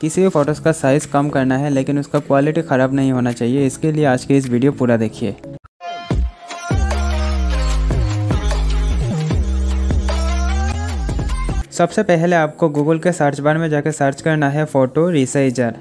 किसी भी फ़ोटोज़ का साइज़ कम करना है, लेकिन उसका क्वालिटी ख़राब नहीं होना चाहिए। इसके लिए आज के इस वीडियो पूरा देखिए। सबसे पहले आपको गूगल के सर्च बार में जाकर सर्च करना है फ़ोटो रिसाइजर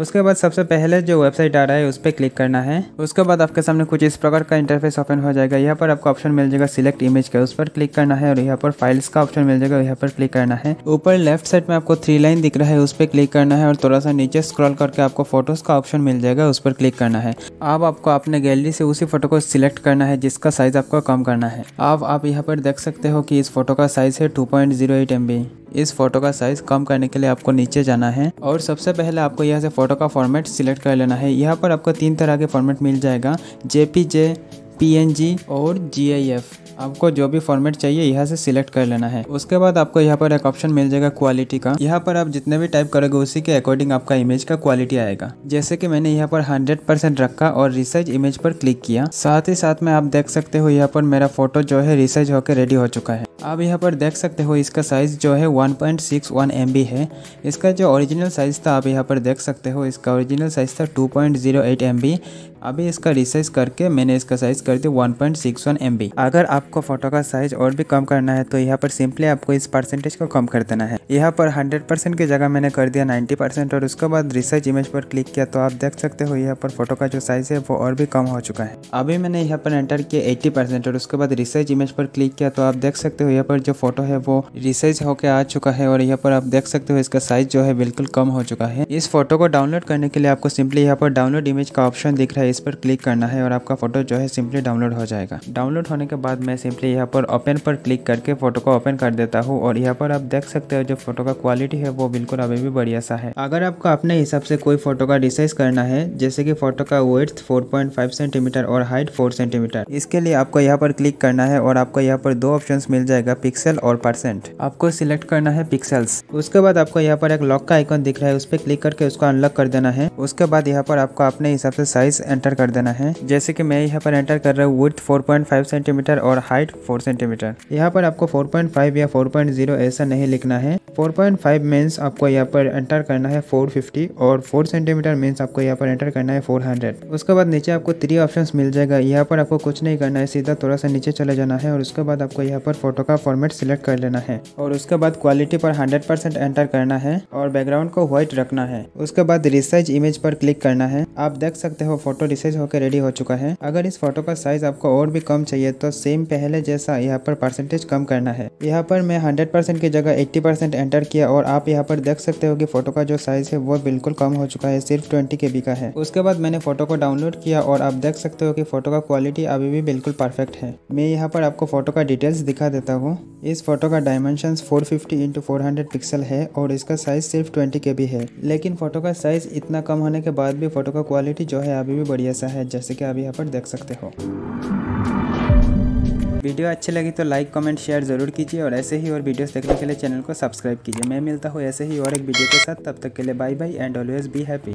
उसके बाद सबसे पहले जो वेबसाइट आ रहा है, उस पर क्लिक करना है। उसके बाद आपके सामने कुछ इस प्रकार का इंटरफेस ओपन हो जाएगा। यहाँ पर आपको ऑप्शन मिल जाएगा सिलेक्ट इमेज का उस पर क्लिक करना है और यहाँ पर फाइल्स का ऑप्शन मिल जाएगा यहाँ पर क्लिक करना है। ऊपर लेफ़्ट साइड में आपको थ्री लाइन दिख रहा है, उस पर क्लिक करना है और थोड़ा सा नीचे स्क्रॉल करके आपको फ़ोटोज़ का ऑप्शन मिल जाएगा, उस पर क्लिक करना है। अब आपको अपने गैलरी से उसी फ़ोटो को सिलेक्ट करना है, जिसका साइज़ आपको कम करना है। अब आप यहाँ पर देख सकते हो कि इस फ़ोटो का साइज़ है two point zero eight M B इस फ़ोटो का साइज़ कम करने के लिए आपको नीचे जाना है और सबसे पहले आपको यहाँ से फ़ोटो का फॉर्मेट सिलेक्ट कर लेना है। यहाँ पर आपको तीन तरह के फॉर्मेट मिल जाएगा जेपीजे पीएनजी और जीआईएफ आपको जो भी फॉर्मेट चाहिए, यहाँ से सिलेक्ट कर लेना है। उसके बाद आपको यहाँ पर एक ऑप्शन मिल जाएगा क्वालिटी का। यहाँ पर आप जितने भी टाइप करोगे, उसी के अकॉर्डिंग आपका इमेज का क्वालिटी आएगा। जैसे कि मैंने यहाँ पर 100 परसेंट रखा और रिसाइज इमेज पर क्लिक किया। साथ ही साथ में आप देख सकते हो, यहाँ पर मेरा फ़ोटो जो है रिसाइज होकर रेडी हो चुका है। आप यहाँ पर देख सकते हो, इसका साइज़ जो है 1.61 MB है। इसका जो ओरिजिनल साइज़ था, आप यहाँ पर देख सकते हो, इसका ओरिजिनल साइज़ था 2.08 MB अभी इसका रिसाइज करके मैंने इसका साइज़ कर दिया 1.61 MB अगर आपको फ़ोटो का साइज़ और भी कम करना है तो यहाँ पर सिंपली आपको इस परसेंटेज को कम कर देना है। यहाँ पर 100 परसेंट की जगह मैंने कर दिया 90 परसेंट और उसके बाद रिसर्च इमेज पर क्लिक किया तो आप देख सकते हो यहाँ पर फ़ोटो का जो साइज़ है, वो और भी कम हो चुका है। अभी मैंने यहाँ पर एंटर किया एट्टी और उसके बाद रिसर्च इमेज पर क्लिक किया तो आप देख सकते हो यहाँ पर जो फ़ोटो है, वो रिसाइज होकर आ चुका है और यहाँ पर आप देख सकते हो इसका साइज़ जो है, बिल्कुल कम हो चुका है। इस फ़ोटो को डाउनलोड करने के लिए आपको सिंपली यहाँ पर डाउनलोड इमेज का ऑप्शन दिख रहा है, इस पर क्लिक करना है और आपका फ़ोटो जो है सिंपली डाउनलोड हो जाएगा। डाउनलोड होने के बाद मैं सिंपली यहाँ पर ओपन पर क्लिक करके फ़ोटो को ओपन कर देता हूँ और यहाँ पर आप देख सकते हो जो फ़ोटो का क्वालिटी है वो बिल्कुल अभी भी बढ़िया सा है। अगर आपको अपने हिसाब से कोई फ़ोटो का रिसाइज करना है, जैसे कि फ़ोटो का वेथ 4.5 सेंटीमीटर और हाइट 4 सेंटीमीटर इसके लिए आपको यहाँ पर क्लिक करना है और आपको यहाँ पर दो ऑप्शन मिल जाएगा पिक्सल और परसेंट आपको सिलेक्ट करना है पिक्सल्स उसके बाद आपको यहाँ पर एक लॉक का आइकन दिख रहा है, उस पर क्लिक करके उसको अनलॉक कर देना है। उसके बाद यहाँ पर आपको अपने हिसाब से साइज़ एंटर कर देना है। जैसे कि मैं यहाँ पर एंटर कर रहा हूँ विथ 4.5 सेंटीमीटर और हाइट 4 सेंटीमीटर यहाँ पर आपको 4.5 या 4.0 ऐसा नहीं लिखना है। 4.5 मीन्स आपको यहाँ पर एंटर करना है 450 और 4 सेंटीमीटर मीन्स आपको यहाँ पर एंटर करना है 400 उसके बाद नीचे आपको थ्री ऑप्शन मिल जाएगा। यहाँ पर आपको कुछ नहीं करना है, सीधा थोड़ा सा नीचे चले जाना है और उसके बाद आपको यहाँ पर फ़ोटो का फॉर्मेट सिलेक्ट कर लेना है। और उसके बाद क्वालिटी पर 100% एंटर करना है और बैकग्राउंड को व्हाइट रखना है। उसके बाद रिसाइज इमेज पर क्लिक करना है। आप देख सकते हो फ़ोटो रिसाइज होकर रेडी हो चुका है। अगर इस फ़ोटो का साइज़ आपको और भी कम चाहिए तो सेम पहले जैसा यहाँ पर परसेंटेज कम करना है। यहाँ पर मैं हंड्रेड परसेंट की जगह एट्टी परसेंट एंटर किया और आप यहाँ पर देख सकते हो कि फ़ोटो का जो साइज़ है वो बिल्कुल कम हो चुका है, सिर्फ़ ट्वेंटी के का है। उसके बाद मैंने फ़ोटो को डाउनलोड किया और आप देख सकते हो कि फ़ोटो का क्वालिटी अभी भी बिल्कुल परफेक्ट है। मैं यहाँ पर आपको फ़ोटो का डिटेल्स दिखा देता हूँ। इस फ़ोटो का dimension 450 fifty into four pixel है और इसका साइज़ सिर्फ़ 20 के भी है। लेकिन फ़ोटो का साइज़ इतना कम होने के बाद भी फ़ोटो का क्वालिटी जो है अभी भी बढ़िया सा है, जैसे कि आप यहाँ पर देख सकते हो। वीडियो अच्छी लगी तो लाइक, कमेंट, शेयर ज़रूर कीजिए और ऐसे ही और वीडियोस देखने के लिए चैनल को सब्सक्राइब कीजिए। मैं मिलता हूँ ऐसे ही और एक वीडियो के साथ। तब तक के लिए bye bye and always be happy